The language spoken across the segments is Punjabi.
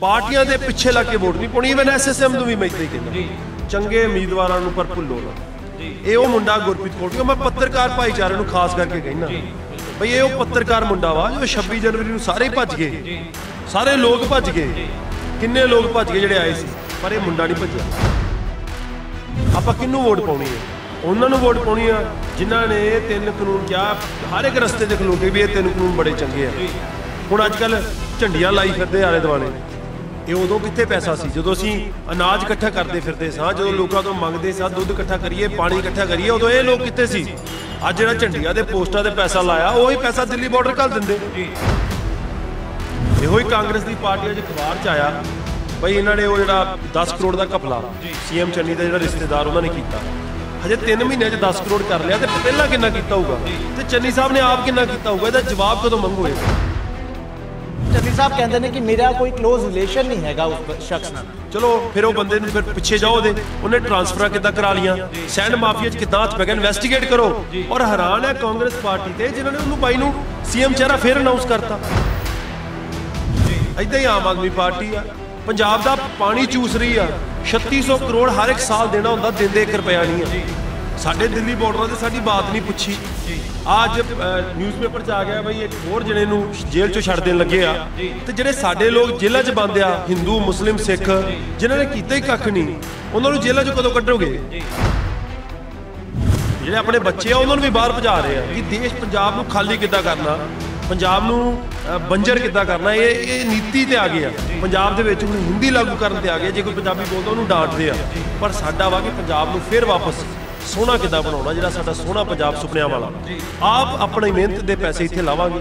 ਪਾਰਟੀਆਂ ਦੇ ਪਿੱਛੇ ਲੱਗ ਕੇ ਵੋਟ ਨਹੀਂ ਪਾਉਣੀ ਇਵਨ ਐਸਐਸਐਮ ਨੂੰ ਵੀ ਮੈਂ ਹੀ ਕਹਿੰਦਾ। ਚੰਗੇ ਉਮੀਦਵਾਰਾਂ ਨੂੰ ਪਰ ਭੁੱਲੋ ਨਾ। ਇਹ ਉਹ ਮੁੰਡਾ ਗੁਰਪ੍ਰੀਤ ਕੋਟੀਆ ਮੈਂ ਪੱਤਰਕਾਰ ਭਾਈਚਾਰੇ ਨੂੰ ਖਾਸ ਕਰਕੇ ਕਹਿੰਦਾ। ਬਈ ਇਹ ਉਹ ਪੱਤਰਕਾਰ ਮੁੰਡਾ ਵਾ ਜੋ 26 ਜਨਵਰੀ ਨੂੰ ਸਾਰੇ ਭੱਜ ਗਏ। ਸਾਰੇ ਲੋਕ ਭੱਜ ਗਏ। ਕਿੰਨੇ ਲੋਕ ਭੱਜ ਗਏ ਜਿਹੜੇ ਆਏ ਸੀ ਪਰ ਇਹ ਮੁੰਡਾ ਨਹੀਂ ਭੱਜਿਆ। ਆਪਾਂ ਕਿਹਨੂੰ ਵੋਟ ਪਾਉਣੀ ਹੈ? ਉਹਨਾਂ ਨੂੰ ਵੋਟ ਪਾਉਣੀ ਆ ਜਿਨ੍ਹਾਂ ਨੇ ਇਹ ਤਿੰਨ ਕਾਨੂੰਨ ਕਿਹਾ ਹਰ ਇੱਕ ਰਸਤੇ ਤੇ ਖਲੋ ਕੇ ਵੀ ਇਹ ਤਿੰਨ ਕਾਨੂੰਨ ਬੜੇ ਚੰਗੇ ਆ। ਹੁਣ ਅੱਜ ਕੱਲ ਝੰਡੀਆਂ ਲਾਈ ਫਿਰਦੇ ਆਲੇ ਦੁਆਲੇ। ਇਹ ਉਦੋਂ ਕਿੱਥੇ ਪੈਸਾ ਸੀ? ਜਦੋਂ ਅਸੀਂ ਅਨਾਜ ਇਕੱਠਾ ਕਰਦੇ ਫਿਰਦੇ ਸਾਂ, ਜਦੋਂ ਲੋਕਾਂ ਤੋਂ ਮੰਗਦੇ ਸਾਂ, ਦੁੱਧ ਇਕੱਠਾ ਕਰੀਏ, ਪਾਣੀ ਇਕੱਠਾ ਕਰੀਏ, ਉਦੋਂ ਇਹ ਲੋਕ ਕਿੱਥੇ ਸੀ? ਅੱਜ ਜਿਹੜਾ ਝੰਡੀਆਂ ਦੇ ਪੋਸਟਾਂ ਤੇ ਪੈਸਾ ਲਾਇਆ, ਉਹੀ ਪੈਸਾ ਦਿੱਲੀ ਬਾਰਡਰ ਘੱਲ ਦਿੰਦੇ। ਇਹੋ ਹੀ ਕਾਂਗਰਸ ਦੀ ਪਾਰਟੀ ਅੱਜ ਅਖਬਾਰ ਚ ਆਇਆ। ਬਈ ਇਹਨਾਂ ਨੇ ਉਹ ਜਿਹੜਾ 10 ਕਰੋੜ ਦਾ ਘਪਲਾ, ਸੀਐਮ ਚੰਨੀ ਦਾ ਜਿਹੜਾ ਰਿਸ਼ਤੇਦਾਰ ਉਹਨਾਂ ਨੇ ਕੀਤਾ। ਹਜੇ 3 ਮਹੀਨਿਆਂ ਚ 10 ਕਰੋੜ ਕਰ ਲਿਆ ਤੇ ਪਹਿਲਾਂ ਕਿੰਨਾ ਕੀਤਾ ਹੋਊਗਾ? ਤੇ ਚੰਨੀ ਸਾਹਿਬ ਨੇ ਆਪ ਕਿੰਨਾ ਕੀਤਾ ਹੋਊਗਾ? ਇਹਦਾ ਜਵਾਬ ਕਦੋਂ ਮੰਗੋਗੇ? ਚੰਨੀ ਸਾਹਿਬ ਕਹਿੰਦੇ ਨੇ ਕਿ ਮੇਰਾ ਕੋਈ ক্লোਜ਼ ਰਿਲੇਸ਼ਨ ਨਹੀਂ ਹੈਗਾ ਉਸ ਸ਼ਖਸ ਨਾਲ। ਚਲੋ, ਫਿਰ ਉਹ ਬੰਦੇ ਨੂੰ ਫਿਰ ਪਿੱਛੇ ਜਾਓ ਉਹਦੇ। ਉਹਨੇ ਟ੍ਰਾਂਸਫਰਾਂ ਕਿੱਦਾਂ ਕਰਾ ਲੀਆਂ ਸੈਂਡ ਮਾਫੀਆ 'ਚ ਕਿੱਦਾਂ ਹੱਥ ਪੈ ਗਿਆ ਇਨਵੈਸਟੀਗੇਟ ਕਰੋ। ਔਰ ਹੈਰਾਨ ਹੈ ਕਾਂਗਰਸ ਪਾਰਟੀ ਤੇ, ਜਿਨ੍ਹਾਂ ਨੇ ਉਹਨੂੰ ਬਾਈ ਨੂੰ ਸੀਐਮ ਚਿਹਰਾ ਫਿਰ ਅਨਾਉਂਸ ਕਰਤਾ। ਇਦਾਂ ਹੀ ਆਮ ਆਦਮੀ ਪਾਰਟੀ ਆ। ਪੰਜਾਬ ਦਾ ਪਾਣੀ ਚੂਸ ਰਹੀ ਆ। 3600 ਕਰੋੜ ਹਰ ਇੱਕ ਸਾਲ ਦੇਣਾ ਹੁੰਦਾ ਦਿੰਦੇ 1 ਰੁਪਿਆ ਨਹੀਂ ਆ। ਸਾਡੇ ਦਿੱਲੀ ਬਾਰਡਰਾਂ ਤੇ ਸਾਡੀ ਬਾਤ ਨਹੀਂ ਪੁੱਛੀ। ਅੱਜ ਨਿਊਜ਼ਪੇਪਰ 'ਚ ਆ ਗਿਆ ਬਈ, ਇੱਕ ਹੋਰ ਜਣੇ ਨੂੰ ਜੇਲ੍ਹ 'ਚੋਂ ਛੱਡ ਦੇਣ ਲੱਗੇ ਆ। ਤੇ ਜਿਹੜੇ ਸਾਡੇ ਲੋਕ ਜੇਲ੍ਹਾਂ 'ਚ ਬੰਦ ਆ, ਹਿੰਦੂ, ਮੁਸਲਿਮ, ਸਿੱਖ, ਜਿਨ੍ਹਾਂ ਨੇ ਕੀਤਾ ਹੀ ਕੱਖ ਨਹੀਂ, ਉਹਨਾਂ ਨੂੰ ਜੇਲ੍ਹਾਂ 'ਚੋਂ ਕਦੋਂ ਕੱਢੋਗੇ? ਜਿਹੜੇ ਆਪਣੇ ਬੱਚੇ ਆ, ਉਹਨਾਂ ਨੂੰ ਵੀ ਬਾਹਰ ਭਜਾ ਰਹੇ ਆ ਕਿ ਦੇਸ਼ ਪੰਜਾਬ ਨੂੰ ਖਾਲੀ ਕਿੱਦਾਂ ਕਰਨਾ, ਪੰਜਾਬ ਨੂੰ ਬੰਜਰ ਕਿੱਦਾਂ ਕਰਨਾ, ਇਹ ਇਹ ਨੀਤੀ ਤੇ ਆ ਗਏ ਆ। ਪੰਜਾਬ ਦੇ ਵਿੱਚ ਹੁਣ ਹਿੰਦੀ ਲਾਗੂ ਕਰਨ ਤੇ ਆ ਗਏ ਜੇ ਕੋਈ ਪੰਜਾਬੀ ਬੋਲਦਾ, ਉਹਨੂੰ ਡਾਂਟਦੇ ਆ। ਪਰ ਸਾਡਾ ਵਾ ਕਿ ਪੰਜਾਬ ਨੂੰ ਫਿਰ ਵਾਪਸ ਸੋਹਣਾ ਕਿੱਦਾਂ ਬਣਾਉਣਾ, ਜਿਹੜਾ ਸਾਡਾ ਸੋਹਣਾ ਪੰਜਾਬ ਸੁਪਨਿਆਂ ਵਾਲਾ। ਆਪ ਆਪਣੀ ਮਿਹਨਤ ਦੇ ਪੈਸੇ ਇੱਥੇ ਲਾਵਾਂਗੇ।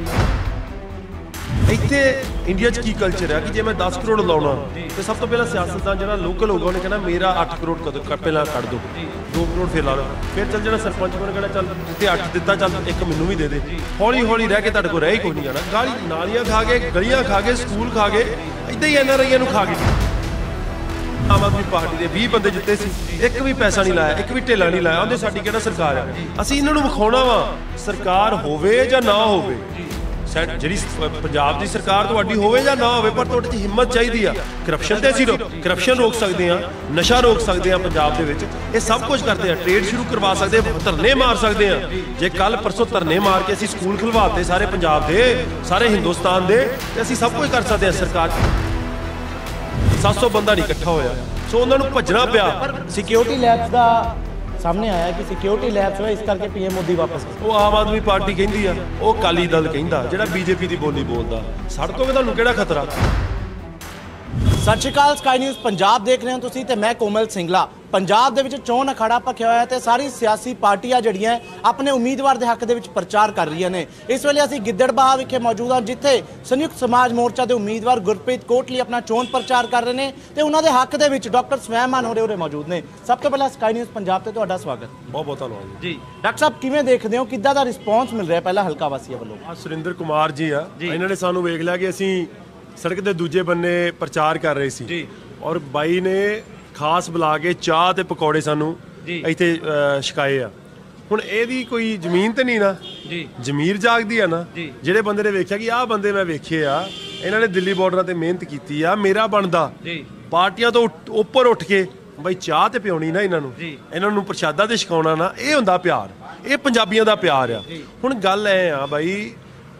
ਇੱਥੇ ਇੰਡੀਆ 'ਚ ਕੀ ਕਲਚਰ ਹੈ ਕਿ ਜੇ ਮੈਂ 10 ਕਰੋੜ ਲਾਉਣਾ, ਤੇ ਸਭ ਤੋਂ ਪਹਿਲਾਂ ਸਿਆਸਤਦਾਨ ਜਿਹੜਾ ਲੋਕਲ ਹੋਊਗਾ, ਉਹਨੇ ਕਹਿਣਾ, ਮੇਰਾ 8 ਕਰੋੜ ਕਦੋਂ ਪਹਿਲਾਂ ਕੱਢ ਦਿਓ 2 ਕਰੋੜ ਫਿਰ ਲਾ ਲਓ। ਫਿਰ ਚੱਲ ਜਿਹੜਾ ਸਰਪੰਚ ਕੋਲ ਕਹਿਣਾ, ਚੱਲ ਜਿੱਥੇ 8 ਦਿੱਤਾ, ਚੱਲ ਇੱਕ ਮੈਨੂੰ ਵੀ ਦੇ ਦੇ। ਹੌਲੀ ਹੌਲੀ ਰਹਿ ਕੇ ਤੁਹਾਡੇ ਕੋਲ ਰਹਿ ਹੀ ਕੋਈ ਨਹੀਂ ਜਾਣਾ। ਗਾਲੀ, ਨਾਲੀਆਂ ਖਾ ਕੇ, ਗਲੀਆਂ ਖਾ ਕੇ, ਸਕੂਲ ਖਾ ਕੇ ਇਦਾਂ ਹੀ ਐਨਆਰਆਈਆਂ ਨੂੰ ਖਾ ਕੇ। ਆਮ ਆਦਮੀ ਪਾਰਟੀ ਦੇ 20 ਬੰਦੇ ਜਿੱਤੇ ਸੀ, ਇੱਕ ਵੀ ਪੈਸਾ ਨਹੀਂ ਲਾਇਆ, ਇੱਕ ਵੀ ਢੇਲਾ ਨਹੀਂ ਲਾਇਆ ਉਹਦੇ ਸਾਡੀ ਕਿਹੜਾ ਸਰਕਾਰ ਆ? ਅਸੀਂ ਇਹਨਾਂ ਨੂੰ ਵਿਖਾਉਣਾ ਵਾ, ਸਰਕਾਰ ਹੋਵੇ ਜਾਂ ਨਾ ਹੋਵੇ। ਜਿਹੜੀ ਪੰਜਾਬ ਦੀ ਸਰਕਾਰ ਤੁਹਾਡੀ ਹੋਵੇ ਜਾਂ ਨਾ ਹੋਵੇ, ਪਰ ਤੁਹਾਡੇ 'ਚ ਹਿੰਮਤ ਚਾਹੀਦੀ ਆ। ਕਰਪਸ਼ਨ ਤੇ ਅਸੀਂ ਕਰਪਸ਼ਨ ਰੋਕ ਸਕਦੇ ਆ, ਨਸ਼ਾ ਰੋਕ ਸਕਦੇ ਆ ਪੰਜਾਬ ਦੇ ਵਿੱਚ। ਇਹ ਸਭ ਕੁਝ ਕਰਦੇ ਆ ਟ੍ਰੇਡ ਸ਼ੁਰੂ ਕਰਵਾ ਸਕਦੇ ਆ, ਧਰਨੇ ਮਾਰ ਸਕਦੇ ਆ। ਜੇ ਕੱਲ ਪਰਸੋਂ ਧਰਨੇ ਮਾਰ ਕੇ ਅਸੀਂ ਸਕੂਲ ਖੁਲਵਾਤੇ ਸਾਰੇ ਪੰਜਾਬ ਦੇ, ਸਾਰੇ ਹਿੰਦੁਸਤਾਨ ਦੇ, ਤੇ ਅਸੀਂ ਸਭ ਕੁਝ ਕਰ ਸਕਦੇ ਆ ਸਰਕਾਰ 700 ਬੰਦਾ ਨਹੀਂ ਇਕੱਠਾ ਹੋਇਆ। ਸੋ ਉਹਨਾਂ ਨੂੰ ਭੱਜਣਾ ਪਿਆ। ਸਿਕਿਉਰਿਟੀ ਲੈਬਸ ਦਾ ਸਾਹਮਣੇ ਆਇਆ ਕਿ ਸਿਕਿਉਰਿਟੀ ਲੈਬਸ ਹੋਇਆ ਇਸ ਕਰਕੇ ਪੀਐਮ ਮੋਦੀ ਵਾਪਸ ਉਹ ਆਮ ਆਦਮੀ ਪਾਰਟੀ ਕਹਿੰਦੀ ਆ ਉਹ ਕਾਲੀ ਦਲ ਕਹਿੰਦਾ ਜਿਹੜਾ ਬੀਜੇਪੀ ਦੀ ਬੋਲੀ ਬੋਲਦਾ। ਤੋਂ ਵੀ ਤੁਹਾਨੂੰ ਕਿਹੜਾ ਖਤਰਾ? ਸਤਿ ਸ਼੍ਰੀ ਅਕਾਲ ਸਕਾਈ ਨਿਊਜ਼ ਪੰਜਾਬ ਦੇਖ ਰਹੇ ਹੋ ਤੁਸੀਂ ਤੇ ਮੈਂ ਕੋਮਲ ਸਿੰਗਲਾ। ਪੰਜਾਬ ਦੇ ਵਿੱਚ ਚੋਣ ਅਖਾੜਾ ਭਖਿਆ ਹੋਇਆ ਤੇ ਸਾਰੀ ਸਿਆਸੀ ਪਾਰਟੀਆਂ ਜਿਹੜੀਆਂ ਆਪਣੇ ਉਮੀਦਵਾਰ ਦੇ ਹੱਕ ਦੇ ਵਿੱਚ ਪ੍ਰਚਾਰ ਕਰ ਰਹੀਆਂ ਨੇ। ਇਸ ਵੇਲੇ ਅਸੀਂ ਗਿੱਦੜਬਾਹਾ ਵਿਖੇ ਮੌਜੂਦ ਹਾਂ ਜਿੱਥੇ ਸੰਯੁਕਤ ਸਮਾਜ ਮੋਰਚਾ ਦੇ ਉਮੀਦਵਾਰ ਗੁਰਪ੍ਰੀਤ ਕੋਟਲੀ ਆਪਣਾ ਚੋਣ ਪ੍ਰਚਾਰ ਕਰ ਰਹੇ ਨੇ ਤੇ ਉਹਨਾਂ ਦੇ ਹੱਕ ਦੇ ਵਿੱਚ ਡਾਕਟਰ ਸਵੈਮਾਨ ਹੋਰੇ ਹੋਰੇ ਮੌਜੂਦ ਨੇ। ਸਭ ਤੋਂ ਪਹਿਲਾਂ ਸਕਾਈ ਨਿਊਜ਼ ਪੰਜਾਬ ਤੇ ਤੁਹਾਡਾ ਸਵਾਗਤ। ਬਹੁਤ ਬਹੁਤ ਧੰਨਵਾਦ ਜੀ। ਡਾਕਟਰ ਸਾਹਿਬ ਕਿਵੇਂ ਦੇਖਦੇ ਹੋ? ਕਿੱਦਾਂ ਦਾ ਰਿਸਪੌਂਸ ਮਿਲ ਰਿਹਾ ਪਹਿਲਾਂ ਹਲਕਾ ਵਾਸੀਆਂ ਵੱਲੋਂ? ਆ ਸੁਰਿੰਦਰ ਕੁਮਾਰ ਜੀ ਆ। ਇਹਨਾਂ ਨੇ ਸਾਨੂੰ ਵੇਖ ਲਿਆ ਕਿ ਅਸੀਂ ਸੜਕ ਦੇ ਦੂਜੇ ਬੰਨੇ ਪ੍ਰਚਾਰ ਕਰ ਰਹੇ ਸੀ। ਜੀ। ਔਰ ਬਾਈ ਨੇ ਖਾਸ ਬੁਲਾ ਕੇ ਚਾਹ ਤੇ ਪਕੌੜੇ ਸਾਨੂੰ। ਇੱਥੇ ਛਕਾਏ ਆ। ਹੁਣ ਇਹਦੀ ਕੋਈ ਜ਼ਮੀਨ ਤੇ ਨਹੀਂ ਨਾ। ਜੀ। ਜ਼ਮੀਰ ਜਾਗਦੀ ਆ ਨਾ। ਜਿਹੜੇ ਬੰਦੇ ਨੇ ਵੇਖਿਆ ਕਿ ਆਹ ਬੰਦੇ ਮੈਂ ਵੇਖੇ ਆ ਇਹਨਾਂ ਨੇ ਦਿੱਲੀ ਬਾਰਡਰਾਂ ਤੇ ਮਿਹਨਤ ਕੀਤੀ ਆ ਮੇਰਾ ਬਣਦਾ। ਜੀ। ਪਾਰਟੀਆਂ ਤੋਂ ਉੱਪਰ ਉੱਠ ਕੇ ਬਈ ਚਾਹ ਤੇ ਪਿਉਣੀ ਨਾ ਇਹਨਾਂ ਨੂੰ। ਇਹਨਾਂ ਨੂੰ ਪ੍ਰਸ਼ਾਦਾ ਤੇ ਛਕਾਉਣਾ ਨਾ ਇਹ ਹੁੰਦਾ ਪਿਆਰ। ਇਹ ਪੰਜਾਬੀਆਂ ਦਾ ਪਿਆਰ ਆ। ਹੁਣ ਗੱਲ ਐ ਆ ਬਾਈ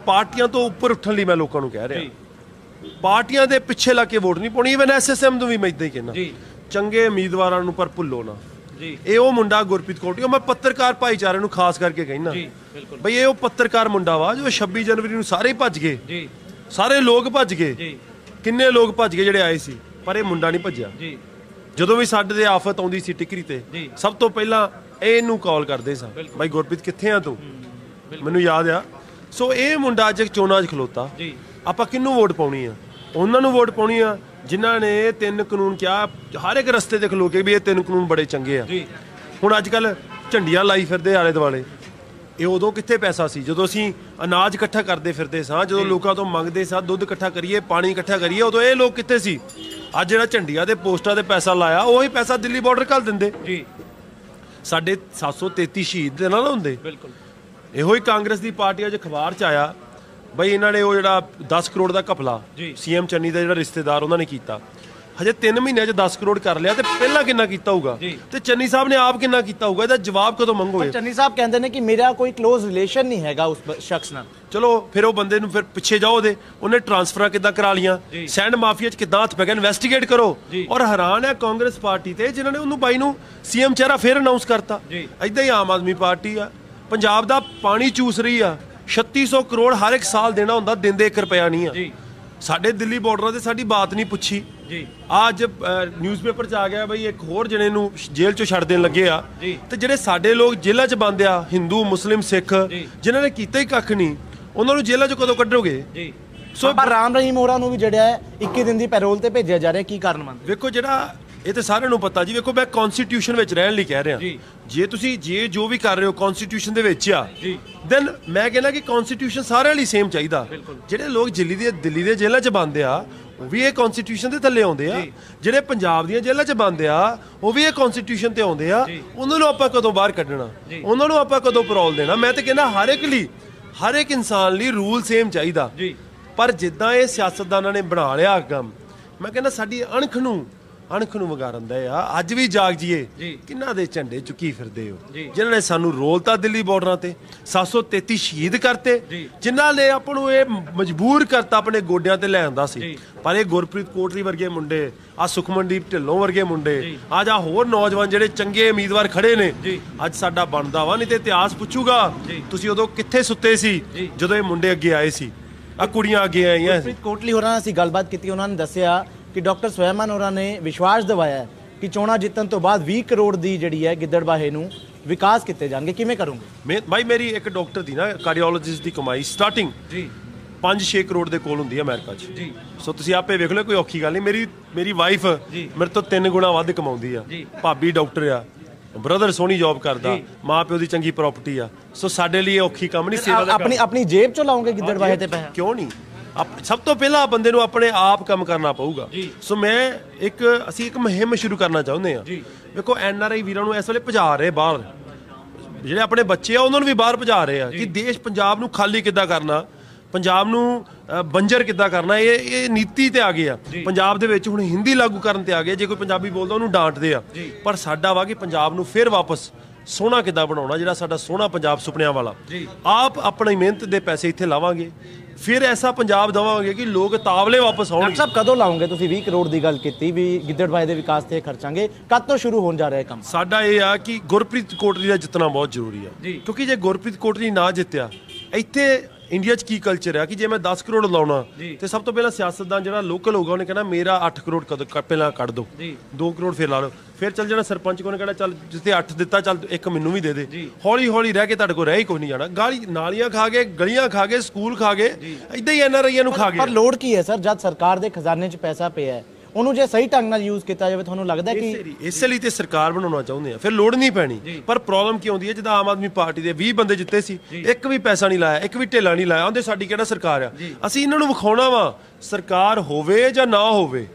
ਪਾਰਟੀਆਂ ਤੋਂ ਉੱਪਰ ਉੱਠਣ ਲਈ ਮੈਂ ਲੋਕਾਂ ਨੂੰ ਕਹਿ ਰਿਹਾ। ਪਾਰਟੀਆਂ ਦੇ ਪਿੱਛੇ ਲੱਗ ਕੇ ਵੋਟ ਨਹੀਂ ਪਾਉਣੀ ਇਵਨ ਐਸਐਸਐਮ ਨੂੰ ਵੀ ਮੈਂ ਇਦਾਂ ਹੀ ਕਹਿੰਦਾ। ਜੀ। ਚੰਗੇ ਉਮੀਦਵਾਰਾਂ ਨੂੰ ਪਰ ਭੁੱਲੋ ਨਾ। ਜੀ। ਇਹ ਉਹ ਮੁੰਡਾ ਗੁਰਪ੍ਰੀਤ ਕੋਟੀਆ ਮੈਂ ਪੱਤਰਕਾਰ ਭਾਈਚਾਰੇ ਨੂੰ ਖਾਸ ਕਰਕੇ ਕਹਿੰਦਾ। ਜੀ, ਬਿਲਕੁਲ। ਬਈ ਇਹ ਉਹ ਪੱਤਰਕਾਰ ਮੁੰਡਾ ਵਾ ਜੋ 26 ਜਨਵਰੀ ਨੂੰ ਸਾਰੇ ਭੱਜ ਗਏ। ਜੀ। ਸਾਰੇ ਲੋਕ ਭੱਜ ਗਏ। ਜੀ। ਕਿੰਨੇ ਲੋਕ ਭੱਜ ਗਏ ਜਿਹੜੇ ਆਏ ਸੀ ਪਰ ਇਹ ਮੁੰਡਾ ਨਹੀਂ ਭੱਜਿਆ। ਜੀ। ਜਦੋਂ ਵੀ ਸਾਡੇ ਤੇ ਆਫਤ ਆਉਂਦੀ ਸੀ ਟਿਕਰੀ ਤੇ। ਸਭ ਤੋਂ ਪਹਿਲਾਂ ਇਹਨੂੰ ਕਾਲ ਕਰਦੇ ਸਾਂ ਬਾਈ ਗੁਰਪ੍ਰੀਤ ਕਿੱਥੇ ਆ ਤੂੰ? ਮੈਨੂੰ ਯਾਦ ਆ। ਸੋ ਇਹ ਮੁੰਡਾ ਅੱਜ ਚੋਣਾਂ 'ਚ ਖਲੋਤਾ। ਜੀ। ਆਪਾਂ ਕਿਹਨੂੰ ਵੋਟ ਪਾਉਣੀ ਆ? ਉਹਨਾਂ ਨੂੰ ਵੋਟ ਪਾਉਣੀ ਆ ਜਿਨ੍ਹਾਂ ਨੇ ਇਹ ਤਿੰਨ ਕਾਨੂੰਨ ਕਿਹਾ ਹਰ ਇੱਕ ਰਸਤੇ ਤੇ ਖਲੋ ਕੇ ਵੀ ਇਹ ਤਿੰਨ ਕਾਨੂੰਨ ਬੜੇ ਚੰਗੇ ਆ। ਹੁਣ ਅੱਜ ਕੱਲ ਝੰਡੀਆਂ ਲਾਈ ਫਿਰਦੇ ਆਲੇ ਦੁਆਲੇ। ਇਹ ਉਦੋਂ ਕਿੱਥੇ ਪੈਸਾ ਸੀ? ਜਦੋਂ ਅਸੀਂ ਅਨਾਜ ਇਕੱਠਾ ਕਰਦੇ ਫਿਰਦੇ ਸਾਂ ਜਦੋਂ ਲੋਕਾਂ ਤੋਂ ਮੰਗਦੇ ਸਾਂ ਦੁੱਧ ਇਕੱਠਾ ਕਰੀਏ ਪਾਣੀ ਇਕੱਠਾ ਕਰੀਏ ਉਦੋਂ ਇਹ ਲੋਕ ਕਿੱਥੇ ਸੀ? ਅੱਜ ਜਿਹੜਾ ਝੰਡੀਆਂ ਦੇ ਪੋਸਟਾਂ ਤੇ ਪੈਸਾ ਲਾਇਆ ਉਹੀ ਪੈਸਾ ਦਿੱਲੀ ਬਾਰਡਰ ਘੱਲ ਦਿੰਦੇ। ਜੀ। ਸਾਡੇ 733 ਸ਼ਹੀਦ ਦੇ ਨਾਲ ਹੁੰਦੇ। ਬਿਲਕੁਲ। ਇਹੋ ਹੀ ਕਾਂਗਰਸ ਦੀ ਪਾਰਟੀ ਅੱਜ ਅਖਬਾਰ ਚ ਆਇਆ ਬਈ ਇਹਨਾਂ ਨੇ ਉਹ ਜਿਹੜਾ 10 ਕਰੋੜ ਦਾ ਘਪਲਾ ਸੀਐਮ ਚੰਨੀ ਦਾ ਜਿਹੜਾ ਰਿਸ਼ਤੇਦਾਰ ਉਹਨਾਂ ਨੇ ਕੀਤਾ। ਹਜੇ 3 ਮਹੀਨਿਆਂ 'ਚ 10 ਕਰੋੜ ਕਰ ਲਿਆ ਤੇ ਪਹਿਲਾਂ ਕਿੰਨਾ ਕੀਤਾ ਹੋਊਗਾ? ਤੇ ਚੰਨੀ ਸਾਹਿਬ ਨੇ ਆਪ ਕਿੰਨਾ ਕੀਤਾ ਹੋਊਗਾ? ਇਹਦਾ ਜਵਾਬ ਕਦੋਂ ਮੰਗੋਗੇ? ਚੰਨੀ ਸਾਹਿਬ ਕਹਿੰਦੇ ਨੇ ਕਿ ਮੇਰਾ ਕੋਈ ক্লোਜ਼ ਰਿਲੇਸ਼ਨ ਨਹੀਂ ਹੈਗਾ ਉਸ ਸ਼ਖਸ ਨਾਲ। ਚਲੋ ਫਿਰ ਉਹ ਬੰਦੇ ਨੂੰ ਫਿਰ ਪਿੱਛੇ ਜਾਓ ਉਹਦੇ। ਉਹਨੇ ਟਰਾਂਸਫਰਾਂ ਕਿੱਦਾਂ ਕਰਾ ਲੀਆਂ ਸੈਂਡ ਮਾਫੀਆ 'ਚ ਕਿੱਦਾਂ ਹੱਥ ਪੈ ਗਿਆ? ਇਨਵੈਸਟੀਗੇਟ ਕਰੋ। ਔਰ ਹੈਰਾਨ ਹੈ ਕਾਂਗਰਸ ਪਾਰਟੀ ਤੇ ਜਿਨ੍ਹਾਂ ਨੇ ਉਹਨੂੰ ਬਾਈ ਨੂੰ ਸੀਐਮ ਚਿਹਰਾ ਫਿਰ ਅਨਾਉਂਸ ਕਰਤਾ। ਇਦਾਂ ਹੀ ਆਮ ਆਦਮੀ ਪਾਰਟੀ ਆ। ਪੰਜਾਬ ਦਾ ਪਾਣੀ ਚੂਸ ਰਹੀ ਆ। 3600 ਕਰੋੜ ਹਰ ਇੱਕ ਸਾਲ ਦੇਣਾ ਹੁੰਦਾ ਦਿੰਦੇ 1 ਰੁਪਿਆ ਨਹੀਂ ਆ। ਸਾਡੇ ਦਿੱਲੀ ਬਾਰਡਰਾਂ ਤੇ ਸਾਡੀ ਬਾਤ ਨਹੀਂ ਪੁੱਛੀ। ਜੀ। ਅੱਜ ਨਿਊਜ਼ਪੇਪਰ 'ਚ ਆ ਗਿਆ ਬਈ ਇੱਕ ਹੋਰ ਜਣੇ ਨੂੰ ਜੇਲ੍ਹ 'ਚੋਂ ਛੱਡ ਦੇਣ ਲੱਗੇ ਆ। ਤੇ ਜਿਹੜੇ ਸਾਡੇ ਲੋਕ ਜੇਲ੍ਹਾਂ 'ਚ ਬੰਦ ਆ ਹਿੰਦੂ ਮੁਸਲਿਮ ਸਿੱਖ ਜਿਨ੍ਹਾਂ ਨੇ ਕੀਤਾ ਹੀ ਕੱਖ ਨਹੀਂ ਉਹਨਾਂ ਨੂੰ ਜੇਲ੍ਹਾਂ 'ਚੋਂ ਕਦੋਂ ਕੱਢੋਗੇ? ਜੀ। ਸੋ ਪਰ ਰਾਮ ਰਹੀਮ ਹੋਰਾਂ ਨੂੰ ਵੀ ਜਿਹੜਾ ਹੈ 21 ਦਿਨ ਦੀ ਪੈਰੋਲ ਤੇ ਭੇਜਿਆ ਜਾ ਰਿਹਾ ਕੀ ਕਾਰਨ ਮੰਨਦੇ ਵੇਖੋ ਜਿਹੜਾ ਇਹ ਤੇ ਸਾਰਿਆਂ ਨੂੰ ਪਤਾ ਜੀ ਵੇਖੋ ਮੈਂ ਕਨਸਟੀਟਿਊਸ਼ਨ ਵਿੱਚ ਰਹਿਣ ਲਈ ਕਹਿ ਰਿਹਾ। ਜੇ। ਤੁਸੀਂ ਜੇ ਜੋ ਵੀ ਕਰ ਰਹੇ ਹੋ ਕਨਸਟੀਟਿਊਸ਼ਨ ਦੇ ਵਿੱਚ ਆ ਦੈਨ ਮੈਂ ਕਹਿੰਦਾ ਕਿ ਕਨਸਟੀਟਿਊਸ਼ਨ ਸਾਰਿਆਂ ਲਈ ਸੇਮ ਚਾਹੀਦਾ। ਜਿਹੜੇ ਲੋਕ ਦਿੱਲੀ ਦੇ ਦਿੱਲੀ ਦੇ ਜੇਲ੍ਹਾਂ 'ਚ ਬੰਦ ਆ ਉਹ ਵੀ ਇਹ ਕਨਸਟੀਟਿਊਸ਼ਨ ਦੇ ਥੱਲੇ ਆਉਂਦੇ ਆ। ਜਿਹੜੇ ਪੰਜਾਬ ਦੀਆਂ ਜੇਲ੍ਹਾਂ 'ਚ ਬੰਦ ਆ ਉਹ ਵੀ ਇਹ ਕਨਸਟੀਟਿਊਸ਼ਨ ਤੇ ਆਉਂਦੇ ਆ। ਉਹਨਾਂ ਨੂੰ ਆਪਾਂ ਕਦੋਂ ਬਾਹਰ ਕੱਢਣਾ? ਉਹਨਾਂ ਨੂੰ ਆਪਾਂ ਕਦੋਂ ਪਰੋਲ ਦੇਣਾ? ਮੈਂ ਤੇ ਕਹਿੰਦਾ ਹਰ ਇੱਕ ਲਈ ਹਰ ਇੱਕ ਇਨਸਾਨ ਲਈ ਰੂਲ ਸੇਮ ਚਾਹੀਦਾ। ਪਰ ਜਿੱਦਾਂ ਇਹ ਸਿਆਸਤਦਾਨਾਂ ਨੇ ਬਣਾ ਲਿਆ ਕੰਮ ਮੈਂ ਕਹਿੰਦਾ ਸਾਡੀ ਅਣਖ ਨੂੰ ਅਣਖ ਨੂੰ ਵਗਾਰਨ ਦਾ ਆ। ਅੱਜ ਵੀ ਜਾਗ ਜੀਏ। ਕਿੰਨਾ ਦੇ ਝੰਡੇ ਚੁੱਕੀ ਫਿਰਦੇ ਹੋ? ਜਿਨ੍ਹਾਂ ਨੇ ਸਾਨੂੰ ਰੋਲਤਾ ਦਿੱਲੀ ਬਾਰਡਰਾਂ ਤੇ 733 ਸ਼ਹੀਦ ਕਰਤੇ। ਜਿਨ੍ਹਾਂ ਨੇ ਆਪਾਂ ਨੂੰ ਇਹ ਮਜਬੂਰ ਕਰਤਾ ਆਪਣੇ ਗੋਡਿਆਂ ਤੇ ਲੈ ਆਂਦਾ ਸੀ। ਪਰ ਇਹ ਗੁਰਪ੍ਰੀਤ ਕੋਟਲੀ ਵਰਗੇ ਮੁੰਡੇ ਆ ਸੁਖਮਨਦੀਪ ਢਿੱਲੋਂ ਵਰਗੇ ਮੁੰਡੇ ਅੱਜ ਆ ਹੋਰ ਨੌਜਵਾਨ ਜਿਹੜੇ ਚੰਗੇ ਉਮੀਦਵਾਰ ਖੜੇ ਨੇ ਅੱਜ ਸਾਡਾ ਬਣਦਾ ਵਾ ਨਹੀਂ ਤੇ ਇਤਿਹਾਸ ਪੁੱਛੂਗਾ। ਤੁਸੀਂ ਉਦੋਂ ਕਿੱਥੇ ਸੁੱਤੇ ਸੀ? ਜਦੋਂ ਇਹ ਮੁੰਡੇ ਅੱਗੇ ਆਏ ਸੀ। ਆ ਕੁੜੀਆਂ ਅੱਗੇ ਆਈਆਂ ਸੀ। ਗੁਰਪ੍ਰੀਤ ਕੋਟਲੀ ਹੋਰਾਂ ਨਾਲ ਅਸੀਂ ਗੱਲਬਾਤ ਕੀਤੀ ਉਹਨਾਂ ਨੇ ਦੱਸਿਆ ਕਿ ਡਾਕਟਰ ਸਵੈਮਨ ਹੋਰਾਂ ਨੇ ਵਿਸ਼ਵਾਸ ਦਿਵਾਇਆ ਹੈ ਕਿ ਚੋਣਾਂ ਜਿੱਤਣ ਤੋਂ ਬਾਅਦ 20 ਕਰੋੜ ਦੀ ਜਿਹੜੀ ਹੈ ਗਿੱਦੜਬਾਹੇ ਨੂੰ ਵਿਕਾਸ ਕੀਤੇ ਜਾਣਗੇ। ਕਿਵੇਂ ਕਰੋਗੇ? ਮੈਂ ਭਾਈ ਮੇਰੀ ਇੱਕ ਡਾਕਟਰ ਦੀ ਨਾ ਕਾਰਡੀਓਲੋਜਿਸਟ ਦੀ ਕਮਾਈ ਸਟਾਰਟਿੰਗ ਜੀ। 5-6 ਕਰੋੜ ਦੇ ਕੋਲ ਹੁੰਦੀ ਹੈ ਅਮਰੀਕਾ 'ਚ। ਜੀ। ਸੋ ਤੁਸੀਂ ਆਪੇ ਵੇਖ ਲਓ ਕੋਈ ਔਖੀ ਗੱਲ ਨਹੀਂ। ਮੇਰੀ ਮੇਰੀ ਵਾਈਫ ਮੇਰੇ ਤੋਂ ਤਿੰਨ ਗੁਣਾ ਵੱਧ ਕਮਾਉਂਦੀ ਆ। ਭਾਬੀ ਡਾਕਟਰ ਆ। ਬ੍ਰਦਰ ਸੋਹਣੀ ਜੌਬ ਕਰਦਾ। ਮਾਂ ਪਿਓ ਦੀ ਚੰਗੀ ਪ੍ਰਾਪਰਟੀ ਆ। ਸੋ ਸਾਡੇ ਲਈ ਇਹ ਔਖੀ ਕੰਮ ਨਹੀਂ ਸੇਵਾ ਦਾ। ਆਪਣੀ ਆਪਣੀ ਜੇਬ ਚੋਂ ਲਾਉਂਗੇ ਗਿੱਦੜਬਾਹੇ ਤੇ ਪੈਸਾ? ਕਿਉਂ ਨਹੀਂ? ਸਭ ਤੋਂ ਪਹਿਲਾਂ ਬੰਦੇ ਨੂੰ ਆਪਣੇ ਆਪ ਕੰਮ ਕਰਨਾ ਪਊਗਾ। ਸੋ ਮੈਂ ਇੱਕ ਅਸੀਂ ਇੱਕ ਮੁਹਿੰਮ ਸ਼ੁਰੂ ਕਰਨਾ ਚਾਹੁੰਦੇ ਆ ਵੇਖੋ ਐਨ ਆਰ ਆਈ ਵੀਰਾਂ ਨੂੰ ਇਸ ਵੇਲੇ ਭਜਾ ਰਹੇ ਬਾਹਰ। ਜਿਹੜੇ ਆਪਣੇ ਬੱਚੇ ਆ ਉਹਨਾਂ ਨੂੰ ਵੀ ਬਾਹਰ ਭਜਾ ਰਹੇ ਆ ਕਿ ਦੇਸ਼ ਪੰਜਾਬ ਨੂੰ ਖਾਲੀ ਕਿੱਦਾਂ ਕਰਨਾ? ਪੰਜਾਬ ਨੂੰ ਬੰਜਰ ਕਿੱਦਾਂ ਕਰਨਾ? ਇਹ ਇਹ ਨੀਤੀ ਤੇ ਆ ਗਏ ਆ। ਪੰਜਾਬ ਦੇ ਵਿੱਚ ਹੁਣ ਹਿੰਦੀ ਲਾਗੂ ਕਰਨ ਤੇ ਆ ਗਏ ਜੇ ਕੋਈ ਪੰਜਾਬੀ ਬੋਲਦਾ ਉਹਨੂੰ ਡਾਂਟਦੇ ਆ। ਪਰ ਸਾਡਾ ਵਾ ਕਿ ਪੰਜਾਬ ਨੂੰ ਫਿਰ ਵਾਪਸ ਸੋਹਣਾ ਕਿੱਦਾਂ ਬਣਾਉਣਾ ਜਿਹੜਾ ਸਾਡਾ ਸੋਹਣਾ ਪੰਜਾਬ ਸੁਪਨਿਆਂ ਵਾਲਾ। ਆਪ ਆਪਣੀ ਮਿਹਨਤ ਦੇ ਪੈਸੇ ਇੱਥੇ ਲਾਵਾਂਗੇ। ਫਿਰ ਐਸਾ ਪੰਜਾਬ ਦਵਾਂਗੇ ਕਿ ਲੋਕ ਤਾਵਲੇ ਵਾਪਸ ਡਾਕਟਰ ਆਉਣਗੇ ਸਾਹਿਬ ਕਦੋਂ ਲਾਉਂਗੇ? ਤੁਸੀਂ 20 ਕਰੋੜ ਦੀ ਗੱਲ ਕੀਤੀ ਵੀ ਗਿੱਦੜਬਾਹੇ ਦੇ ਵਿਕਾਸ ਤੇ ਖਰਚਾਂਗੇ। ਕਦ ਤੋਂ ਸ਼ੁਰੂ ਹੋਣ ਜਾ ਰਿਹਾ ਕੰਮ? ਸਾਡਾ ਇਹ ਆ ਕਿ ਗੁਰਪ੍ਰੀਤ ਕੋਟਲੀ ਦਾ ਜਿੱਤਣਾ ਬਹੁਤ ਜ਼ਰੂਰੀ ਆ। ਕਿਉਂਕਿ ਜੇ ਗੁਰਪ੍ਰੀਤ ਕੋਟਲੀ ਨਾ ਜਿੱਤਿਆ ਇੱਥੇ ਇੰਡੀਆ 'ਚ ਕੀ ਕਲਚਰ ਆ? ਕਿ ਜੇ ਮੈਂ 10 ਕਰੋੜ ਲਾਉਣਾ ਤੇ ਸਭ ਤੋਂ ਪਹਿਲਾਂ ਸਿਆਸਤਦਾਨ ਜਿਹੜਾ ਲੋਕਲ ਹੋਊਗਾ ਉਹਨੇ ਕਹਿਣਾ ਮੇਰਾ 8 ਕਰੋੜ ਕਦ ਕ- ਪਹਿਲਾਂ ਕੱਢ ਦਿਓ 2 ਕਰੋੜ ਫਿਰ ਲਾ ਲਓ। ਫਿਰ ਚੱਲ ਜਾਣਾ ਸਰਪੰਚ ਕੋਲ ਕਹਿਣਾ ਚੱਲ ਜਿੱਤੇ 8 ਦਿੱਤਾ ਚੱਲ ਇੱਕ ਮੈਨੂੰ ਵੀ ਦੇ ਦੇ। ਹੌਲੀ ਹੌਲੀ ਰਹਿ ਕੇ ਤੁਹਾਡੇ ਕੋਲ ਰਹਿ ਹੀ ਕੋਈ ਨਹੀਂ ਜਾਣਾ। ਗਾਲੀ ਨਾਲੀਆਂ ਖਾ ਗਏ ਗਲੀਆਂ ਖਾ ਗਏ ਸਕੂਲ ਖਾ ਗਏ ਇਦਾਂ ਹੀ ਐਨਆਰਆਈਆਂ ਨੂੰ ਖਾ ਪਰ ਗਏ ਲੋੜ ਕੀ ਹੈ ਸਰ? ਜਦ ਸਰਕਾਰ ਦੇ ਖਜ਼ਾਨੇ 'ਚ ਪੈਸਾ ਪਿਆ ਹੈ ਉਹਨੂੰ ਜੇ ਸਹੀ ਢੰਗ ਨਾਲ ਯੂਜ਼ ਕੀਤਾ ਜਾਵੇ ਤੁਹਾਨੂੰ ਲੱਗਦਾ ਕਿ ਇਸੇ ਲਈ ਇਸੇ ਲਈ ਤੇ ਸਰਕਾਰ ਬਣਾਉਣਾ ਚਾਹੁੰਦੇ ਆ। ਫਿਰ ਲੋੜ ਨਹੀਂ ਪੈਣੀ। ਪਰ ਪ੍ਰੋਬਲਮ ਕੀ ਆਉਂਦੀ ਹੈ? ਜਦੋਂ ਆਮ ਆਦਮੀ ਪਾਰਟੀ ਦੇ 20 ਬੰਦੇ ਜਿੱਤੇ ਸੀ ਇੱਕ ਵੀ ਪੈਸਾ ਨਹੀਂ ਲਾਇਆ ਇੱਕ ਵੀ ਢੇਲਾ ਨਹੀਂ ਲਾਇਆ ਉਹਦੇ ਸਾਡੀ ਕਿਹੜਾ ਸਰਕਾਰ ਆ? ਅਸੀਂ ਇਹਨਾਂ ਨੂੰ ਵਿਖਾਉਣਾ ਵਾ ਸਰਕਾਰ ਹੋਵੇ ਜਾਂ ਨਾ ਹੋਵੇ।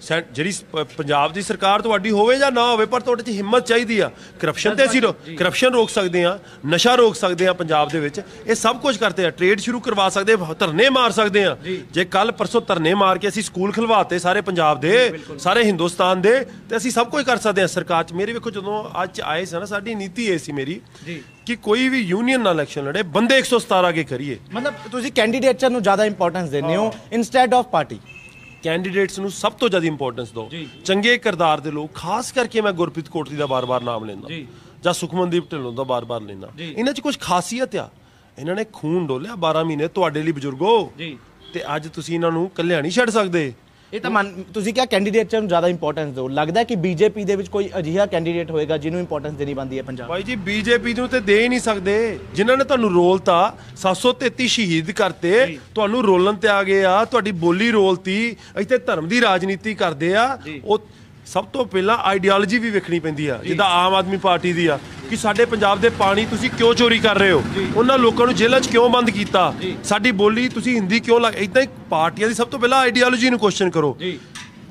ਸੈ- ਜਿਹੜੀ ਸ- ਪ- ਪੰਜਾਬ ਦੀ ਸਰਕਾਰ ਤੁਹਾਡੀ ਹੋਵੇ ਜਾਂ ਨਾ ਹੋਵੇ ਪਰ ਤੁਹਾਡੇ 'ਚ ਹਿੰਮਤ ਚਾਹੀਦੀ ਆ। ਕਰਪਸ਼ਨ ਤੇ ਅਸੀਂ ਕਰਪਸ਼ਨ ਰੋਕ ਸਕਦੇ ਆ ਨਸ਼ਾ ਰੋਕ ਸਕਦੇ ਆ ਪੰਜਾਬ ਦੇ ਵਿੱਚ। ਇਹ ਸਭ ਕੁਝ ਕਰਦੇ ਆ। ਟ੍ਰੇਡ ਸ਼ੁਰੂ ਕਰਵਾ ਸਕਦੇ ਆ ਧਰਨੇ ਮਾਰ ਸਕਦੇ ਆ। ਜੇ। ਕੱਲ ਪਰਸੋਂ ਧਰਨੇ ਮਾਰ ਕੇ ਅਸੀਂ ਸਕੂਲ ਖਲਵਾਤੇ ਸਾਰੇ ਪੰਜਾਬ ਦੇ ਸਾਰੇ ਹਿੰਦੁਸਤਾਨ ਦੇ ਤੇ ਅਸੀਂ ਸਭ ਕੁਝ ਕਰ ਸਕਦੇ ਆ ਸਰਕਾਰ 'ਚ। ਮੇਰੇ ਵੇਖੋ ਜਦੋਂ ਅੱਜ ਆਏ ਸੀ ਨਾ ਸਾਡੀ ਨੀਤੀ ਇਹ ਸੀ ਮੇਰੀ ਕਿ ਕੋਈ ਵੀ ਯੂਨੀਅਨ ਨਾਲ ਇਲੈਕਸ਼ਨ ਲੜੇ ਬੰਦੇ 117 ਅੱਗੇ ਕਰੀਏ ਮਤਲਬ ਤੁਸੀਂ ਕੈਂਡੀਡੇਟਸ ਨੂੰ ਜ਼ਿਆਦਾ ਇੰਪੋਰਟੈਂਸ ਦਿੰਦੇ ਹੋ ਇਨਸਟੈਡ ਆਫ ਪਾਰਟੀ ਕੈਂਡੀਡੇਟਸ ਨੂੰ ਸਭ ਤੋਂ ਜ਼ਿਆਦਾ ਇੰਪੋਰਟੈਂਸ ਦਿਓ। ਚੰਗੇ ਕਿਰਦਾਰ ਦੇ ਲੋਕ ਖਾਸ ਕਰਕੇ ਮੈਂ ਗੁਰਪ੍ਰੀਤ ਕੋਟਲੀ ਦਾ ਬਾਰ-ਬਾਰ ਨਾਮ ਲੈਂਦਾ। ਜਾਂ। ਸੁਖਮਨਦੀਪ ਢਿੱਲੋਂ ਦਾ ਬਾਰ-ਬਾਰ ਲੈਂਦਾ। ਇਹਨਾਂ 'ਚ ਕੁਝ ਖਾਸੀਅਤ ਆ। ਇਹਨਾਂ ਨੇ ਖੂਨ ਡੋਲਿਆ 12 ਮਹੀਨੇ ਤੁਹਾਡੇ ਲਈ ਬਜ਼ੁਰਗੋ। ਤੇ ਅੱਜ ਤੁਸੀਂ ਇਹਨਾਂ ਨੂੰ ਕੱਲਿਆ ਨਹੀਂ ਛੱਡ ਸਕਦੇ। ਇਹ ਤਾਂ ਮੰਨ ਤੁਸੀਂ ਕਿਹਾ ਕੈਂਡੀਡੇਟਸ ਨੂੰ ਜ਼ਿਆਦਾ ਇੰਪੋਰਟੈਂਸ ਦਿਓ। ਲੱਗਦਾ ਕਿ ਬੀਜੇਪੀ ਦੇ ਵਿੱਚ ਕੋਈ ਅਜਿਹਾ ਕੈਂਡੀਡੇਟ ਹੋਏਗਾ ਜਿਹਨੂੰ ਇੰਪੋਰਟੈਂਸ ਦੇਣੀ ਬੰਦੀ ਹੈ ਪੰਜਾਬ ਭਾਈ ਜੀ ਬੀਜੇਪੀ ਨੂੰ ਤੇ ਦੇ ਹੀ ਨਹੀਂ ਸਕਦੇ। ਜਿਨ੍ਹਾਂ ਨੇ ਤੁਹਾਨੂੰ ਰੋਲਤਾ 733 ਸ਼ਹੀਦ ਕਰਤੇ। ਤੁਹਾਨੂੰ ਰੋਲਣ ਤੇ ਆ ਗਏ ਆ ਤੁਹਾਡੀ ਬੋਲੀ ਰੋਲਤੀ। ਇੱਥੇ ਧਰਮ ਦੀ ਰਾਜਨੀਤੀ ਕਰਦੇ ਆ। ਉਹ ਸਭ ਤੋਂ ਪਹਿਲਾਂ ਆਈਡੀਓਲੋਜੀ ਵੀ ਵੇਖਣੀ ਪੈਂਦੀ ਆ ਜਿੱਦਾਂ ਆਮ ਆਦਮੀ ਪਾਰਟੀ ਦੀ ਆ ਕਿ ਸਾਡੇ ਪੰਜਾਬ ਦੇ ਪਾਣੀ ਤੁਸੀਂ ਕਿਉਂ ਚੋਰੀ ਕਰ ਰਹੇ ਹੋ? ਉਹਨਾਂ ਲੋਕਾਂ ਨੂੰ ਜੇਲ੍ਹਾਂ 'ਚ ਕਿਉਂ ਬੰਦ ਕੀਤਾ? ਸਾਡੀ ਬੋਲੀ ਤੁਸੀਂ ਹਿੰਦੀ ਕਿਉਂ ਲੱਗ ਇਦਾਂ ਹੀ ਪਾਰਟੀਆਂ ਦੀ ਸਭ ਤੋਂ ਪਹਿਲਾਂ ਆਈਡੀਓਲੋਜੀ ਨੂੰ ਕੁਐਸਚਨ ਕਰੋ।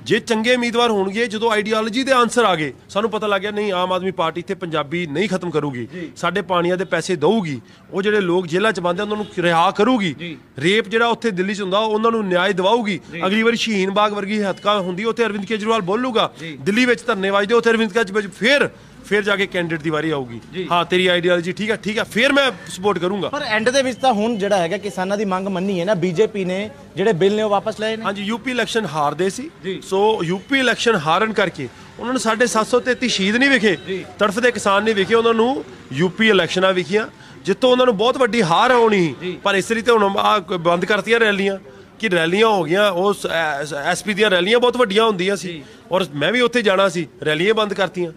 ਜੇ ਚੰਗੇ ਉਮੀਦਵਾਰ ਹੋਣਗੇ ਜਦੋਂ ਆਈਡੀਓਲੋਜੀ ਦੇ ਆਨਸਰ ਆ ਗਏ ਸਾਨੂੰ ਪਤਾ ਲੱਗ ਗਿਆ ਨਹੀਂ ਆਮ ਆਦਮੀ ਪਾਰਟੀ ਇੱਥੇ ਪੰਜਾਬੀ ਨਹੀਂ ਖਤਮ ਕਰੂਗੀ। ਸਾਡੇ ਪਾਣੀਆਂ ਦੇ ਪੈਸੇ ਦਊਗੀ। ਉਹ ਜਿਹੜੇ ਲੋਕ ਜੇਲ੍ਹਾਂ ਚ ਬੰਦੇ ਉਹਨਾਂ ਨੂੰ ਰਿਹਾ ਕਰੂਗੀ? ਰੇਪ ਜਿਹੜਾ ਉੱਥੇ ਦਿੱਲੀ ਚ ਹੁੰਦਾ ਉਹਨਾਂ ਨੂੰ ਨਿਆਂ ਦਿਵਾਊਗੀ। ਅਗਲੀ ਵਾਰੀ ਸ਼ਹੀਨ ਬਾਗ ਵਰਗੀ ਹਤਕਾ ਹੁੰਦੀ ਉੱਥੇ ਅਰਵਿੰਦ ਕੇਜਰੀਵਾਲ ਬੋਲੂਗਾ। ਦਿੱਲੀ ਵਿੱਚ ਧਰਨੇ ਵੱਜਦੇ ਉੱਥੇ ਅਰਵਿੰਦ ਕੇਜਰੀਵਾਲ ਫੇਰ ਫੇਰ ਜਾ ਕੇ ਕੈਂਡੀਡੇਟ ਦੀ ਵਾਰੀ ਆਊਗੀ। ਹਾਂ ਤੇਰੀ ਆਈਡੀਓਲੋਜੀ ਠੀਕ ਹੈ ਠੀਕ ਹੈ ਫੇਰ ਮੈਂ ਸਪੋਰਟ ਕਰੂੰਗਾ। ਪਰ ਐਂਡ ਦੇ ਵਿੱਚ ਤਾਂ ਹੁਣ ਜਿਹੜਾ ਹੈਗਾ ਕਿਸਾਨਾਂ ਦੀ ਮੰਗ ਮੰਨੀ ਹੈ ਨਾ ਬੀਜੇਪੀ ਨੇ ਜਿਹੜੇ ਬਿੱਲ ਨੇ ਉਹ ਵਾਪਸ ਲਏ ਨੇ। ਹਾਂਜੀ ਯੂਪੀ ਇਲੈਕਸ਼ਨ ਹਾਰਦੇ ਸੀ। ਸੋ ਯੂਪੀ ਇਲੈਕਸ਼ਨ ਹਾਰਨ ਕਰਕੇ ਉਹਨਾਂ ਨੂੰ ਸਾਡੇ 733 ਸ਼ਹੀਦ ਨਹੀਂ ਵਿਖੇ ਤੜਫਦੇ ਕਿਸਾਨ ਨਹੀਂ ਵਿਖੇ ਉਹਨਾਂ ਨੂੰ ਯੂਪੀ ਇਲੈਕਸ਼ਨਾਂ ਵਿਖੀਆਂ ਜਿੱਥੋਂ ਉਹਨਾਂ ਨੂੰ ਬਹੁਤ ਵੱਡੀ ਹਾਰ ਆਉਣੀ। ਪਰ ਇਸ ਲਈ ਤੇ ਹੁਣ ਆਹ ਬੰਦ ਕਰਤੀਆਂ ਰੈਲੀਆਂ ਕਿ ਰੈਲੀਆਂ ਹੋ ਗਈਆਂ ਉਸ ਐਸਪੀ ਦੀਆਂ ਰੈਲੀਆਂ ਬਹੁਤ ਵੱਡੀਆਂ ਹੁੰਦੀਆਂ ਸੀ। ਔਰ ਮੈਂ ਵੀ ਉੱਥੇ ਜਾਣਾ ਸੀ ਰੈਲੀਆਂ ਬੰਦ ਕਰਤੀਆਂ।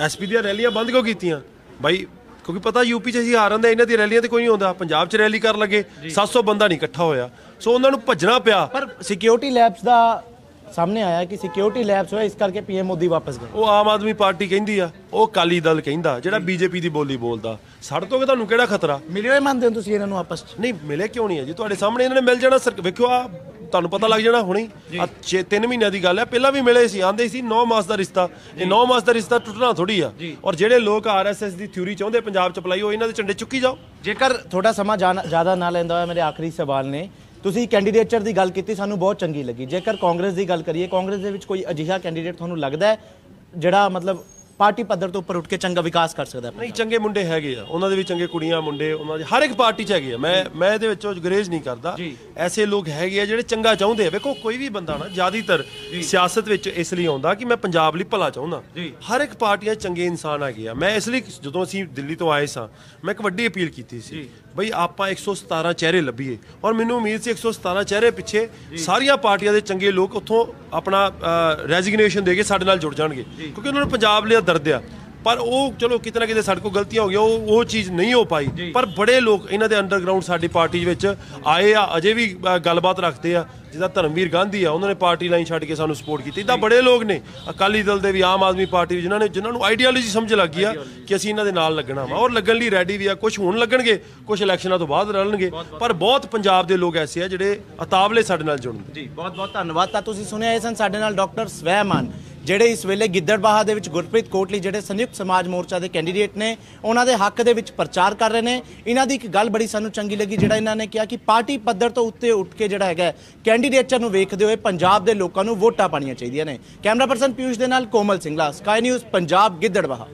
ਐਸਪੀ ਦੀਆਂ ਰੈਲੀਆਂ ਬੰਦ ਕਿਉਂ ਕੀਤੀਆਂ? ਬਾਈ ਕਿਉਂਕਿ ਪਤਾ ਯੂਪੀ 'ਚ ਅਸੀਂ ਹਾਰਨ ਦਾ ਇਹਨਾਂ ਦੀ ਰੈਲੀਆਂ ਤੇ ਕੋਈ ਨਹੀਂ ਹੁੰਦਾ ਪੰਜਾਬ 'ਚ ਰੈਲੀ ਕਰਨ ਲੱਗੇ 700 ਬੰਦਾ ਨਹੀਂ ਇਕੱਠਾ ਹੋਇਆ। ਸੋ ਉਹਨਾਂ ਨੂੰ ਭੱਜਣਾ ਪਿਆ। ਪਰ ਸਿਕਿਉਰਿਟੀ ਲੈਬਸ ਦਾ ਸਾਹਮਣੇ ਆਇਆ ਕਿ ਸਿਕਿਉਰਿਟੀ ਲੈਬਸ ਹੋਇਆ ਇਸ ਕਰਕੇ ਪੀਐਮ ਮੋਦੀ ਵਾਪਸ ਗਏ। ਉਹ ਆਮ ਆਦਮੀ ਪਾਰਟੀ ਕਹਿੰਦੀ ਆ ਉਹ ਕਾਲੀ ਦਲ ਕਹਿੰਦਾ ਜਿਹੜਾ ਬੀਜੇਪੀ ਦੀ ਬੋਲੀ ਬੋਲਦਾ। ਸਾਡੇ ਤੋਂ ਕਿ ਤੁਹਾਨੂੰ ਕਿਹੜਾ ਖਤਰਾ? ਮਿਲੇ ਹੋਏ ਮੰਨਦੇ ਹੋ ਤੁਸੀਂ ਇਹਨਾਂ ਨੂੰ ਆਪਸ 'ਚ? ਨਹੀਂ ਮਿਲੇ ਕਿਉਂ ਨਹੀਂ ਹੈ ਜੀ? ਤੁਹਾਡੇ ਸਾਹਮਣੇ ਇਹਨਾਂ ਨੇ ਮਿਲ ਜਾਣਾ ਸਰ ਵੇਖਿਓ ਆ ਤੁਹਾਨੂੰ ਪਤਾ ਲੱਗ ਜਾਣਾ ਹੁਣੇ। ਆ 6 3 ਮਹੀਨਿਆਂ ਦੀ ਗੱਲ ਹੈ ਪਹਿਲਾਂ ਵੀ ਮਿਲੇ ਸੀ ਆਂਦੇ ਸੀ 9 ਮਾਸ ਦਾ ਰਿਸ਼ਤਾ। ਇਹ 9 ਮਾਸ ਦਾ ਰਿਸ਼ਤਾ ਟੁੱਟਣਾ ਥੋੜੀ ਆ। ਔਰ ਜਿਹੜੇ ਲੋਕ ਆਰਐਸਐਸ ਦੀ ਥਿਊਰੀ ਚਾਹੁੰਦੇ ਪੰਜਾਬ ਚ ਅਪਲਾਈ ਉਹ ਇਹਨਾਂ ਦੇ ਝੰਡੇ ਚੁੱਕੀ ਜਾਓ। ਜੇਕਰ ਥੋੜਾ ਸਮਾਂ ਜ਼ਿਆਦਾ ਨਾ ਲੈਂਦਾ ਹੋਇਆ ਮੇਰੇ ਆਖਰੀ ਸਵਾਲ ਨੇ। ਤੁਸੀਂ ਕੈਂਡੀਡੇਟਰ ਦੀ ਗੱਲ ਕੀਤੀ ਸਾਨੂੰ ਬਹੁਤ ਚੰਗੀ ਲੱਗੀ। ਜੇਕਰ ਕਾਂਗਰਸ ਦੀ ਗੱਲ ਕਰੀਏ ਕਾਂਗਰਸ ਦੇ ਵਿੱਚ ਕੋਈ ਅਜਿਹਾ ਕੈਂਡੀਡੇਟ ਤੁਹਾਨੂੰ ਲੱਗਦਾ ਹੈ ਜਿਹੜਾ ਮਤਲਬ ਪਾਰਟੀ ਪੱਧਰ ਤੋਂ ਉੱਪਰ ਉੱਠ ਕੇ ਚੰਗਾ ਵਿਕਾਸ ਕਰ ਸਕਦਾ ਹੈ? ਨਹੀਂ ਚੰਗੇ ਮੁੰਡੇ ਹੈਗੇ ਆ। ਉਹਨਾਂ ਦੇ ਵੀ ਚੰਗੇ ਕੁੜੀਆਂ ਮੁੰਡੇ ਉਹਨਾਂ ਦੇ ਹਰ ਇੱਕ ਪਾਰਟੀ 'ਚ ਹੈਗੇ ਆ। ਮੈਂ ਮੈਂ ਇਹਦੇ ਵਿੱਚੋਂ ਗਰੇਜ ਨਹੀਂ ਕਰਦਾ। ਐਸੇ ਲੋਕ ਹੈਗੇ ਆ ਜਿਹੜੇ ਚੰਗਾ ਚਾਹੁੰਦੇ ਆ। ਵੇਖੋ ਕੋਈ ਵੀ ਬੰਦਾ ਨਾ ਜ਼ਿਆਦਾਤਰ ਸਿਆਸਤ ਵਿੱਚ ਇਸ ਲਈ ਆਉਂਦਾ ਕਿ ਮੈਂ ਪੰਜਾਬ ਲਈ ਭਲਾ ਚਾਹੁੰਦਾ। ਹਰ ਇੱਕ ਪਾਰਟੀਆਂ 'ਚ ਚੰਗੇ ਇਨਸਾਨ ਹੈਗੇ ਆ। ਮੈਂ ਇਸ ਲਈ ਜਦੋਂ ਅਸੀਂ ਦਿੱਲੀ ਤੋਂ ਆਏ ਸਾਂ ਮੈਂ ਇੱਕ ਵੱਡੀ ਅਪੀਲ ਕੀਤੀ ਸੀ। ਬਈ ਆਪਾਂ 117 ਚਿਹਰੇ ਲੱਭੀਏ। ਔਰ ਮੈਨੂੰ ਉਮੀਦ ਸੀ 117 ਚਿਹਰੇ ਪਿੱਛੇ ਸਾਰੀਆਂ ਪਾਰਟੀਆਂ ਦੇ ਚੰਗੇ ਲੋਕ ਉੱਥੋਂ ਆਪਣਾ ਰੈਜ਼ਿਗਨੇਸ਼ਨ ਦੇ ਕੇ ਸਾਡੇ ਨਾਲ ਜੁੜ ਜਾਣਗੇ। ਕਿਉਂਕਿ ਉਹਨਾਂ ਨੂੰ ਪੰਜਾਬ ਲਈ ਦਰਦ ਆ। ਪਰ ਉਹ ਚਲੋ ਕਿਤੇ ਨਾ ਕਿਤੇ ਸਾਡੇ ਕੋਲ ਗਲਤੀਆਂ ਹੋ ਗਈਆਂ ਉਹ ਉਹ ਚੀਜ਼ ਨਹੀਂ ਹੋ ਪਾਈ। ਪਰ ਬੜੇ ਲੋਕ ਇਹਨਾਂ ਦੇ ਅੰਡਰਗਰਾਉਂਡ ਸਾਡੀ ਪਾਰਟੀ ਵਿੱਚ ਆਏ ਆ ਅਜੇ ਵੀ ਗੱਲਬਾਤ ਰੱਖਦੇ ਆ। ਜਿੱਦਾਂ ਧਰਮਵੀਰ ਗਾਂਧੀ ਆ ਉਹਨਾਂ ਨੇ ਪਾਰਟੀ ਲਾਈਨ ਛੱਡ ਕੇ ਸਾਨੂੰ ਸਪੋਰਟ ਕੀਤੀ। ਇਦਾਂ ਬੜੇ ਲੋਕ ਨੇ ਅਕਾਲੀ ਦਲ ਦੇ ਵੀ ਆਮ ਆਦਮੀ ਪਾਰਟੀ ਵੀ ਜਿਨ੍ਹਾਂ ਨੇ ਜਿਨ੍ਹਾਂ ਨੂੰ ਆਈਡੀਓਲੋਜੀ ਸਮਝ ਲੱਗੀ ਆ ਕਿ ਅਸੀਂ ਇਹਨਾਂ ਦੇ ਨਾਲ ਲੱਗਣਾ ਵਾ। ਔਰ ਲੱਗਣ ਲਈ ਰੈਡੀ ਵੀ ਆ। ਕੁਝ ਹੁਣ ਲੱਗਣਗੇ ਕੁਝ ਇਲੈਕਸ਼ਨਾਂ ਤੋਂ ਬਾਅਦ ਰਲਣਗੇ। ਪਰ ਬਹੁਤ ਪੰਜਾਬ ਦੇ ਲੋਕ ਐਸੇ ਆ ਜਿਹੜੇ ਅਤਾਵਲੇ ਸਾਡੇ ਨਾਲ ਜੁੜਨਗੇ। ਜੀ ਬਹੁਤ ਬਹੁਤ ਧੰਨਵਾਦ। ਤਾਂ ਤੁਸੀਂ ਸੁਣਿਆ ਇਹ ਸਨ ਸਾਡੇ ਨਾਲ ਡਾਕਟਰ ਸਵੈਮਾਨ ਜਿਹੜੇ ਇਸ ਵੇਲੇ ਗਿੱਦੜਬਾਹਾ ਦੇ ਵਿੱਚ ਗੁਰਪ੍ਰੀਤ ਕੋਟਲੀ ਜਿਹੜੇ ਸੰਯੁਕਤ ਸਮਾਜ ਮੋਰਚਾ ਦੇ ਕੈਂਡੀਡੇਟ ਨੇ, ਉਹਨਾਂ ਦੇ ਹੱਕ ਦੇ ਵਿੱਚ ਪ੍ਰਚਾਰ ਕਰ ਰਹੇ ਨੇ। ਇਹਨਾਂ ਦੀ ਇੱਕ ਗੱਲ ਬੜੀ ਸਾਨੂੰ ਚੰਗੀ ਲੱਗੀ, ਜਿਹੜਾ ਇਹਨਾਂ ਨੇ ਕਿਹਾ ਕਿ ਪਾਰਟੀ ਪੱਧਰ ਤੋਂ ਉੱਤੇ ਉੱਠ ਕੇ ਜਿਹੜਾ ਹੈਗਾ ਕੈਂਡੀਡੇਟਾਂ ਨੂੰ ਵੇਖਦੇ ਹੋਏ ਪੰਜਾਬ ਦੇ ਲੋਕਾਂ ਨੂੰ ਵੋਟਾਂ ਪਾਣੀਆਂ ਚਾਹੀਦੀਆਂ ਨੇ। ਕੈਮਰਾ ਪਰਸਨ ਪਿਊਸ਼ ਦੇ ਨਾਲ ਕੋਮਲ ਸਿੰਘਲਾ ਸਕਾਈ ਨਿਊਜ਼, ਪੰਜਾਬ, ਗਿੱਦੜਬਾਹਾ।